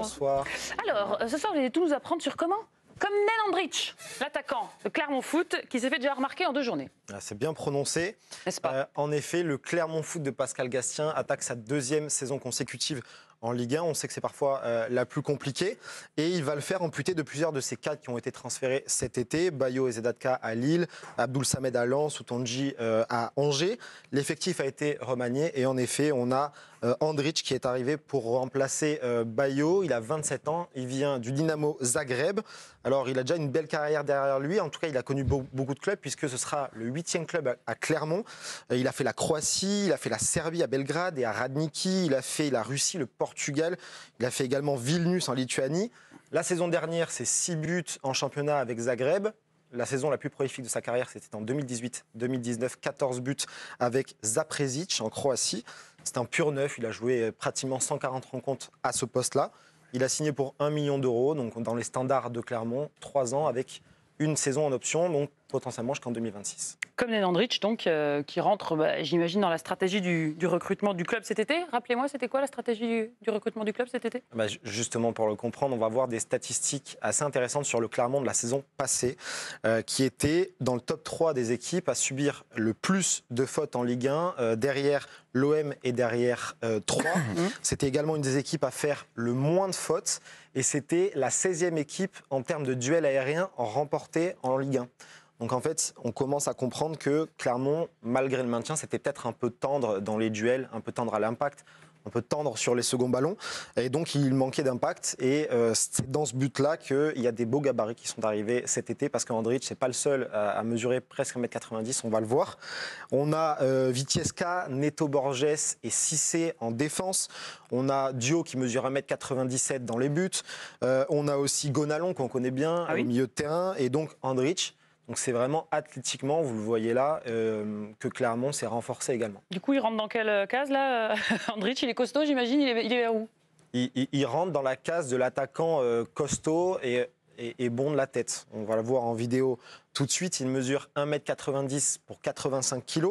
Bonsoir. Alors, euh, ce soir, vous allez tout nous apprendre sur comment? Comme Nen Andrich, l'attaquant de Clermont Foot, qui s'est fait déjà remarquer en deux journées. Ah, C'est bien prononcé. Pas Euh, en effet, le Clermont Foot de Pascal Gastien attaque sa deuxième saison consécutive en Ligue 1. On sait que c'est parfois euh, la plus compliquée. Et il va le faire amputé de plusieurs de ses cadres qui ont été transférés cet été. Bayo et Zedatka à Lille, Abdoul Samed à Lens, Outonji euh, à Angers. L'effectif a été remanié. Et en effet, on a Andrich qui est arrivé pour remplacer Bayo. Il a 27 ans. Il vient du Dynamo Zagreb. Alors, il a déjà une belle carrière derrière lui. En tout cas, il a connu beau- beaucoup de clubs puisque ce sera le huitième club à, Clermont. Euh, Il a fait la Croatie, il a fait la Serbie à Belgrade et à Radniki. Il a fait la Russie, le Portugal. Il a fait également Vilnius en Lituanie. La saison dernière, c'est 6 buts en championnat avec Zagreb. La saison la plus prolifique de sa carrière, c'était en 2018-2019, 14 buts avec Zaprezic en Croatie. C'est un pur neuf, il a joué euh, pratiquement 140 rencontres à ce poste-là. Il a signé pour 1 million d'euros, donc dans les standards de Clermont, 3 ans avec une saison en option, potentiellement jusqu'en 2026. Comme Nen Andrich, donc, euh, qui rentre, bah, j'imagine, dans la stratégie du, du recrutement du club cet été. Rappelez-moi, c'était quoi la stratégie du, du recrutement du club cet été? Bah, ju- justement, pour le comprendre, on va voir des statistiques assez intéressantes sur le Clermont de la saison passée, euh, qui était dans le top 3 des équipes à subir le plus de fautes en Ligue 1, euh, derrière l'OM et derrière euh, 3. C'était également une des équipes à faire le moins de fautes, et c'était la 16e équipe en termes de duel aérien remporté en Ligue 1. Donc en fait, on commence à comprendre que Clermont, malgré le maintien, c'était peut-être un peu tendre dans les duels, un peu tendre à l'impact, un peu tendre sur les seconds ballons. Et donc il manquait d'impact. Et euh, c'est dans ce but-là qu'il y a des beaux gabarits qui sont arrivés cet été, parce qu'Andrich, c'est pas le seul à, à mesurer presque 1m90, on va le voir. On a euh, Vitieska, Neto Borges et Cissé en défense. On a Dio qui mesure 1m97 dans les buts. Euh, on a aussi Gonalon qu'on connaît bien Ah oui au milieu de terrain. Et donc Andrich. Donc c'est vraiment athlétiquement, vous le voyez là, euh, que Clermont s'est renforcé également. Du coup, il rentre dans quelle euh, case, là Andrich, il est costaud, j'imagine? Il est, il est vers où? Il, il- il rentre dans la case de l'attaquant euh, costaud et, et- et bon de la tête. On va le voir en vidéo tout de suite. Il mesure 1m90 pour 85 kg.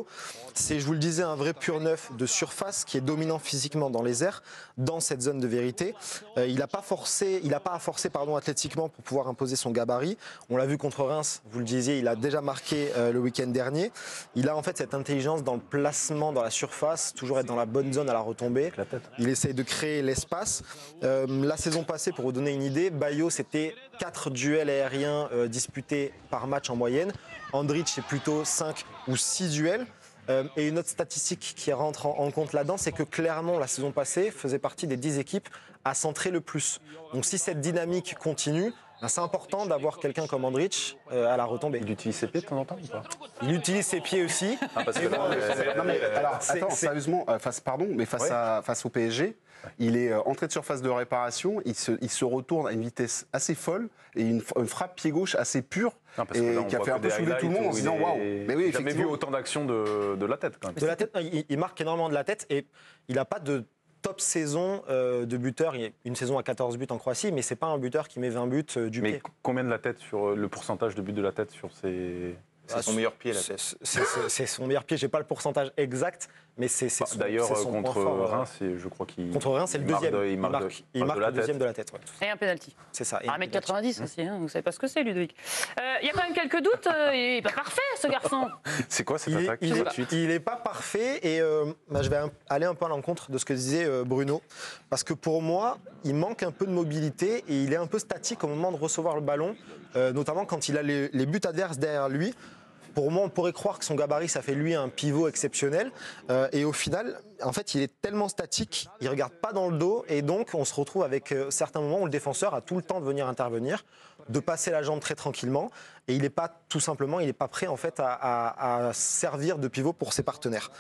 C'est, je vous le disais, un vrai pur neuf de surface qui est dominant physiquement dans les airs, dans cette zone de vérité. Euh, il n'a pas forcé, il n'a pas à forcer pardon, athlétiquement pour pouvoir imposer son gabarit. On l'a vu contre Reims, vous le disiez, il a déjà marqué euh, le week-end dernier. Il a en fait cette intelligence dans le placement dans la surface, toujours être dans la bonne zone à la retombée. Il essaye de créer l'espace. Euh, la saison passée, pour vous donner une idée, Bayo, c'était 4 duels aériens disputés par match en moyenne. Andrich, c'est plutôt 5 ou 6 duels. Euh, et une autre statistique qui rentre en, compte là-dedans, c'est que Clermont, la saison passée, faisait partie des 10 équipes à centrer le plus. Donc si cette dynamique continue, c'est important d'avoir quelqu'un comme Andrich euh, à la retombée. Il utilise ses pieds de temps en temps ou pas? Il utilise ses pieds aussi. Ah, parce que Mais là, bon, euh, Non, mais alors, attends, sérieusement, euh, face, pardon, mais face, Ouais. à, face au PSG, il est euh, entré de surface de réparation, il se, il se retourne à une vitesse assez folle et une, une frappe pied gauche assez pure Non, parce que et qui a fait un peu soulever tout le monde en se il disant waouh. Mais oui, J'ai jamais vu autant d'actions de, de la tête quand même. De la tête, non, il, il marque énormément de la tête et il n'a pas de top saison euh, de buteur. Il y a une saison à 14 buts en Croatie, mais c'est pas un buteur qui met 20 buts euh, du Mais pied. c- combien de la tête sur euh, le pourcentage de buts de la tête sur ces. Ah, C'est son meilleur pied, la tête. C'est son meilleur pied. J'ai pas le pourcentage exact, mais c'est Bah, D'ailleurs, euh, contre fort, euh, Reims, c'est- je crois qu'il. Contre Reims, c'est le deuxième. de- il marque de- il marque de le deuxième tête. de la tête. ouais. Et un penalty. C'est ça. Et Ah, il a- 1m90 aussi, hein. vous savez pas ce que c'est, Ludovic. Euh, Il y a quand même quelques doutes, euh, il est pas parfait, ce garçon. C'est quoi cette Il est, attaque est- il est pas parfait et euh, bah, je vais un- aller un peu à l'encontre de ce que disait euh, Bruno parce que pour moi il manque un peu de mobilité et il est un peu statique au moment de recevoir le ballon, euh, notamment quand il a les, les buts adverses derrière lui. Pour moi, on pourrait croire que son gabarit, ça fait lui un pivot exceptionnel. Euh, et au final, en fait, il est tellement statique, il regarde pas dans le dos. Et donc, on se retrouve avec euh, certains moments où le défenseur a tout le temps de venir intervenir, de passer la jambe très tranquillement. Et il n'est pas, tout simplement, il n'est pas prêt, en fait, à servir de pivot pour ses partenaires.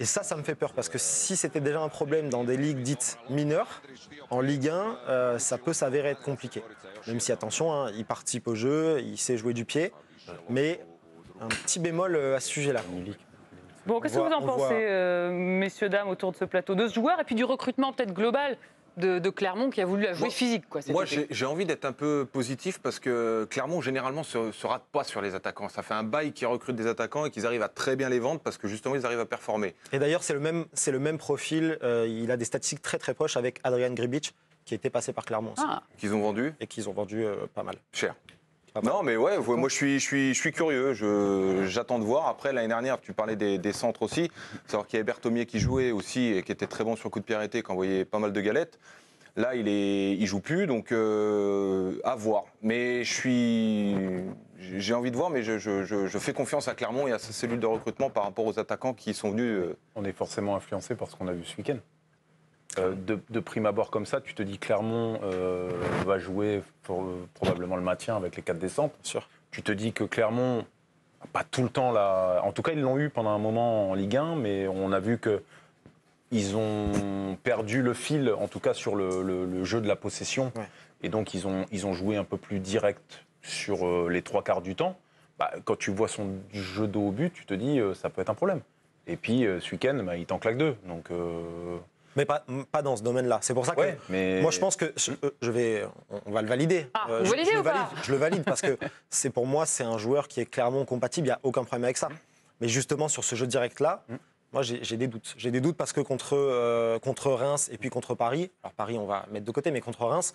Et ça, ça me fait peur parce que si c'était déjà un problème dans des ligues dites mineures, en Ligue 1, euh, ça peut s'avérer être compliqué. Même si, attention, hein, il participe au jeu, il sait jouer du pied, mais un petit bémol euh, à ce sujet-là. Bon, qu'est-ce que vous en on pensez, voit- euh, messieurs, dames, autour de ce plateau De ce joueur et puis du recrutement peut-être global de, de Clermont qui a voulu la jouer Moi- physique, quoi. Moi, j'ai envie d'être un peu positif parce que Clermont, généralement, se, se rate pas sur les attaquants. Ça fait un bail qui recrute des attaquants et qu'ils arrivent à très bien les vendre parce que justement, ils arrivent à performer. Et d'ailleurs, c'est le même, c'est le même profil. euh, il a des statistiques très très proches avec Adrian Gribic, qui était passé par Clermont aussi, Ah, Qu'ils ont vendu et qu'ils ont vendu euh, pas mal. cher. Pas mal. Non, mais ouais, moi je suis, je suis, je suis curieux. Je- J'attends de voir. Après, l'année dernière, tu parlais des, des centres aussi. Savoir qu'il y avait Berthomier qui jouait aussi et qui était très bon sur le coup de pied arrêté, qui envoyait pas mal de galettes. Là, il est, il joue plus, donc euh, à voir. Mais je suis, j'ai envie de voir, mais je, je- je- je fais confiance à Clermont et à sa cellule de recrutement par rapport aux attaquants qui sont venus. euh, On est forcément influencé par ce qu'on a vu ce week-end. Euh, de, de prime abord comme ça, tu te dis Clermont euh, va jouer pour, euh, probablement le maintien avec les 4 descentes. sûr. Tu te dis que Clermont, pas tout le temps là. En tout cas, ils l'ont eu pendant un moment en Ligue 1, mais on a vu que ils ont perdu le fil, en tout cas sur le, le- le jeu de la possession. Ouais. Et donc, ils ont, ils ont joué un peu plus direct sur euh, les trois quarts du temps. Bah, quand tu vois son jeu de haut au but, tu te dis ça peut être un problème. Et puis, ce week-end, bah, il t'en claque deux. Donc, Mais pas, pas dans ce domaine-là. C'est pour ça que ouais, mais Moi, je pense que je, euh, je vais, on- va le valider. Ah, vous je, validez je le ou pas valide, je le valide parce que c'est pour moi, c'est un joueur qui est clairement compatible. Il n'y a aucun problème avec ça. Mais justement, sur ce jeu direct-là, Mm. moi, j'ai j'ai des doutes. J'ai des doutes parce que contre, euh, contre Reims et puis contre Paris, alors Paris, on va mettre de côté, mais contre Reims,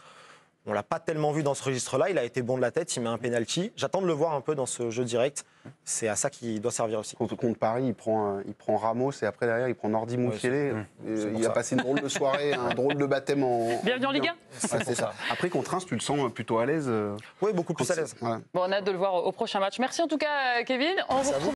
on l'a pas tellement vu dans ce registre-là. Il a été bon de la tête, il met un penalty. J'attends de le voir un peu dans ce jeu direct. C'est à ça qu'il doit servir aussi. Contre, contre Paris, il prend, euh, il prend Ramos et après derrière, il prend Nordi Euh, pour il a passé une drôle de soirée, un drôle de baptême en. Bienvenue en Ligue 1 Ouais, c'est ça. Après, contre Reims, tu le sens plutôt à l'aise. euh, Oui, beaucoup plus à l'aise. Ouais. Bon, on a hâte de le voir au prochain match. Merci en tout cas, Kevin. On vous. retrouve